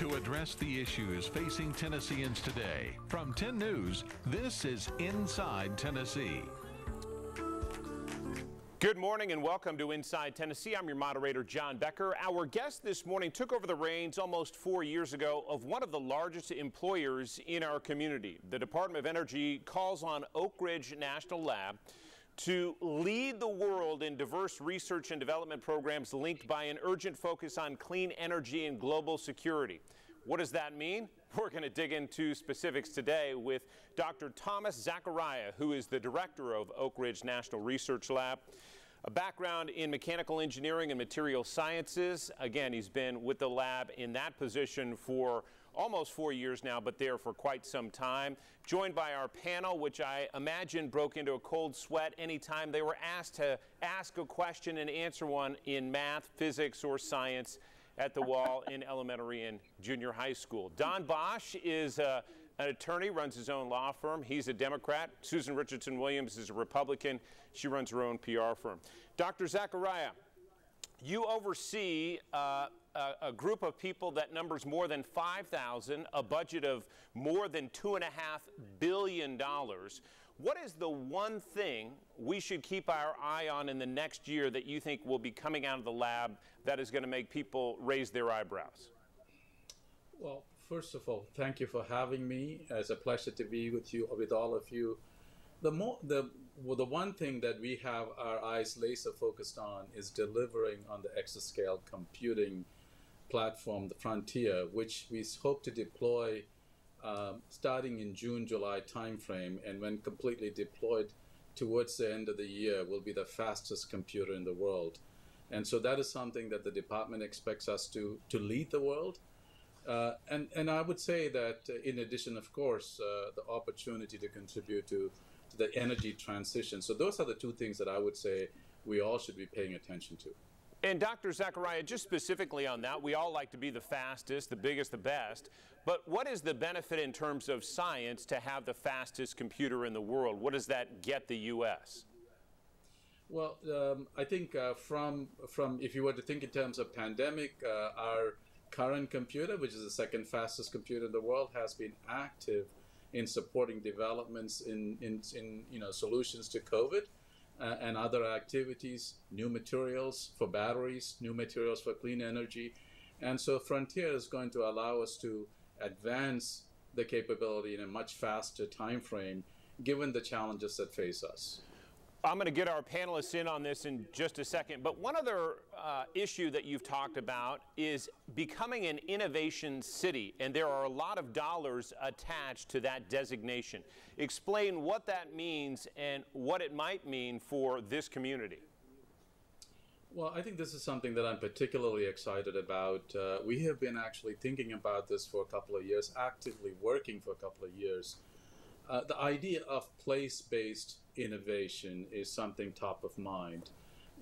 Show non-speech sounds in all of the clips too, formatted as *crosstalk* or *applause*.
to address the issues facing Tennesseans today. From 10 News, this is Inside Tennessee. Good morning and welcome to Inside Tennessee. I'm your moderator, John Becker. Our guest this morning took over the reins almost four years ago of one of the largest employers in our community. The Department of Energy calls on Oak Ridge National Lab to lead the world in diverse research and development programs linked by an urgent focus on clean energy and global security. What does that mean? *laughs* We're going to dig into specifics today with Dr. Thomas Zacharia, who is the director of Oak Ridge National Research Lab. A background in mechanical engineering and material sciences. Again, he's been with the lab in that position for almost four years now, but there for quite some time. Joined by our panel, which I imagine broke into a cold sweat anytime they were asked to ask a question and answer one in math, physics, or science at the wall in elementary and junior high school. Don Bosch is uh, an attorney, runs his own law firm. He's a Democrat. Susan Richardson Williams is a Republican. She runs her own PR firm. Dr. Zacharia, you oversee uh, a, a, group of people that numbers more than 5,000, a budget of more than $2.5 billion. What is the one thing we should keep our eye on in the next year that you think will be coming out of the lab that is going to make people raise their eyebrows? Well, first of all, thank you for having me. It's a pleasure to be with you, with all of you. The the well, the one thing that we have our eyes laser focused on is delivering on the exascale computing platform, the Frontier, which we hope to deploy um, starting in June, July timeframe, and when completely deployed towards the end of the year, will be the fastest computer in the world. And so that is something that the department expects us to, to lead the world. Uh, and, and I would say that uh, in addition, of course, uh, the opportunity to contribute to, to the energy transition. So those are the two things that I would say we all should be paying attention to. And Dr. Zacharia, just specifically on that, we all like to be the fastest, the biggest, the best. But what is the benefit in terms of science to have the fastest computer in the world? What does that get the U.S.? Well, um, I think uh, from from if you were to think in terms of pandemic, uh, our current computer, which is the second fastest computer in the world, has been active in supporting developments in, in, in you know solutions to COVID uh, and other activities, new materials for batteries, new materials for clean energy. And so Frontier is going to allow us to advance the capability in a much faster time frame given the challenges that face us. I'm going to get our panelists in on this in just a second, but one other uh, issue that you've talked about is becoming an innovation city, and there are a lot of dollars attached to that designation. Explain what that means and what it might mean for this community. Well, I think this is something that I'm particularly excited about. Uh, we have been actually thinking about this for a couple of years, actively working for a couple of years. Uh, the idea of place-based innovation is something top of mind,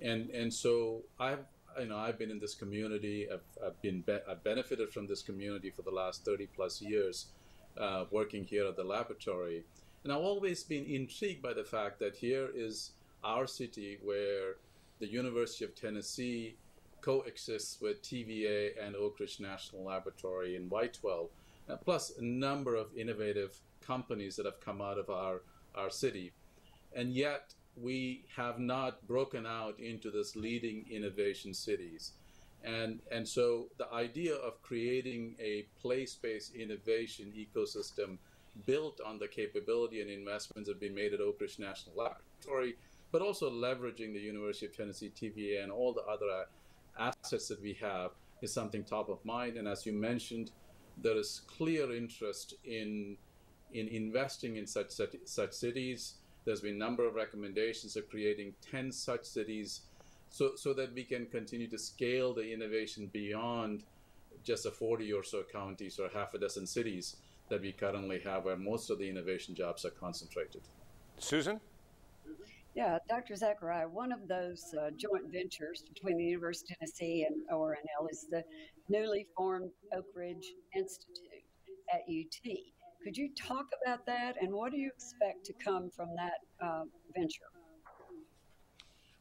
and and so I've you know I've been in this community. I've, I've been be- I've benefited from this community for the last thirty plus years, uh, working here at the laboratory, and I've always been intrigued by the fact that here is our city where the University of Tennessee coexists with TVA and Oak Ridge National Laboratory in Whitewell, uh, plus a number of innovative companies that have come out of our, our city and yet we have not broken out into this leading innovation cities. And, and so the idea of creating a place-based innovation ecosystem built on the capability and investments that have been made at Oak Ridge National Laboratory, but also leveraging the University of Tennessee TVA and all the other assets that we have is something top of mind. And as you mentioned, there is clear interest in, in investing in such, such cities there's been a number of recommendations of creating 10 such cities so, so that we can continue to scale the innovation beyond just the 40 or so counties or half a dozen cities that we currently have where most of the innovation jobs are concentrated. Susan? Yeah, Dr. Zacharia, one of those uh, joint ventures between the University of Tennessee and ORNL is the newly formed Oak Ridge Institute at UT. Could you talk about that and what do you expect to come from that uh, venture?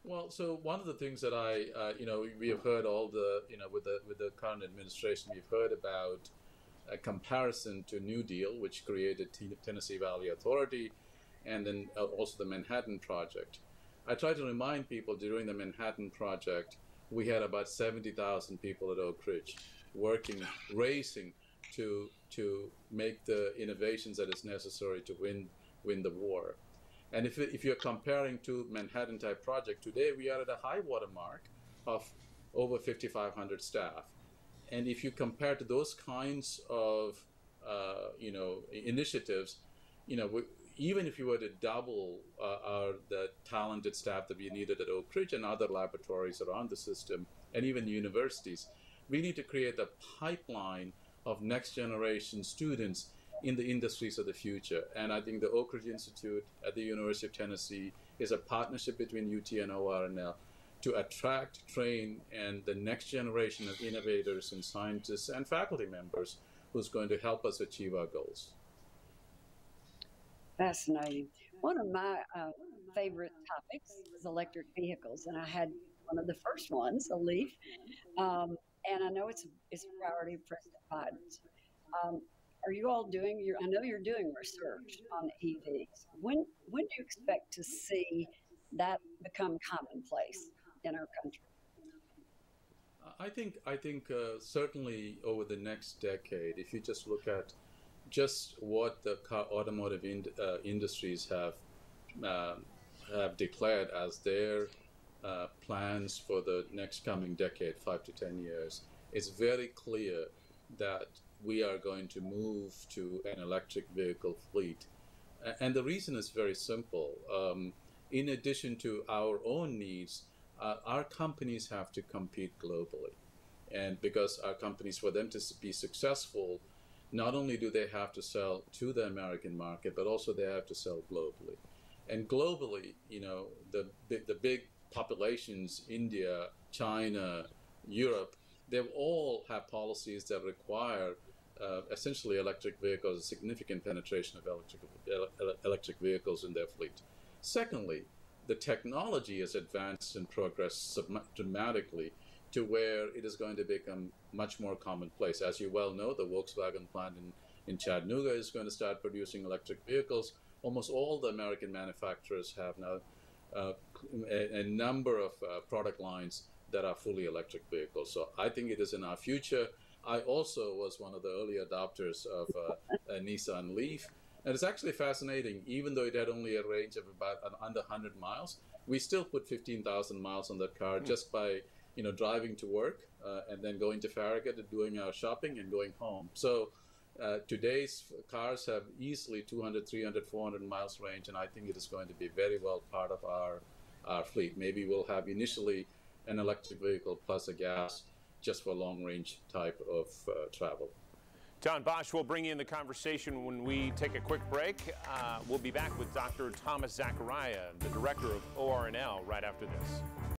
Well, so one of the things that I, uh, you know, we have heard all the, you know, with the with the current administration, we've heard about a comparison to New Deal, which created T- Tennessee Valley Authority, and then uh, also the Manhattan Project. I try to remind people during the Manhattan Project, we had about 70,000 people at Oak Ridge working, racing to to make the innovations that is necessary to win win the war. And if, if you're comparing to Manhattan type project today, we are at a high water mark of over 5,500 staff. And if you compare to those kinds of uh, you know initiatives, you know we, even if you were to double uh, our the talented staff that we needed at Oak Ridge and other laboratories around the system, and even universities, we need to create a pipeline of next generation students in the industries of the future. And I think the Oak Ridge Institute at the University of Tennessee is a partnership between UT and ORNL to attract, train, and the next generation of innovators and scientists and faculty members who's going to help us achieve our goals. Fascinating. One of my uh, favorite topics is electric vehicles, and I had one of the first ones, a Leaf, um, and I know it's it's a priority of President Biden's. Um, are you all doing your? I know you're doing research on EVs. When when do you expect to see that become commonplace in our country? I think I think uh, certainly over the next decade, if you just look at just what the car automotive in, uh, industries have uh, have declared as their uh, plans for the next coming decade, five to ten years, it's very clear that we are going to move to an electric vehicle fleet. And the reason is very simple. Um, in addition to our own needs, uh, our companies have to compete globally. And because our companies, for them to be successful, not only do they have to sell to the American market, but also they have to sell globally. And globally, you know, the, the big populations, India, China, Europe, they all have policies that require uh, essentially electric vehicles, a significant penetration of electric, electric vehicles in their fleet. Secondly, the technology has advanced and progressed dramatically to where it is going to become much more commonplace. As you well know, the Volkswagen plant in, in Chattanooga is going to start producing electric vehicles. Almost all the American manufacturers have now a, a, number of uh, product lines that are fully electric vehicles. So I think it is in our future. I also was one of the early adopters of uh, a Nissan Leaf. And it's actually fascinating, even though it had only a range of about under 100 miles, we still put 15,000 miles on that car mm. just by you know driving to work uh, and then going to Farragut and doing our shopping and going home. So uh, today's cars have easily 200, 300, 400 miles range, and I think it is going to be very well part of our our fleet. Maybe we'll have initially an electric vehicle plus a gas just for long range type of uh, travel. Don Bosch will bring in the conversation when we take a quick break. Uh, we'll be back with Dr. Thomas Zacharia, the director of ORNL, right after this.